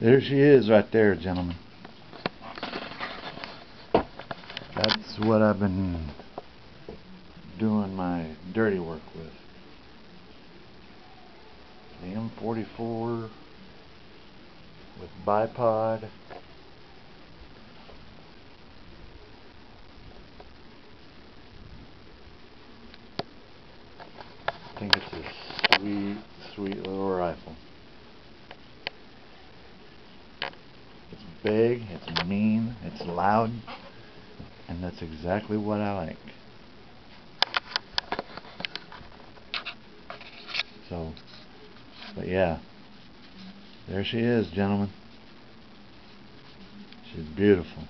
There she is right there, gentlemen. That's what I've been doing my dirty work with. The M44 with bipod. I think it's big, it's mean, it's loud, and that's exactly what I like. So, but yeah, there she is, gentlemen. She's beautiful.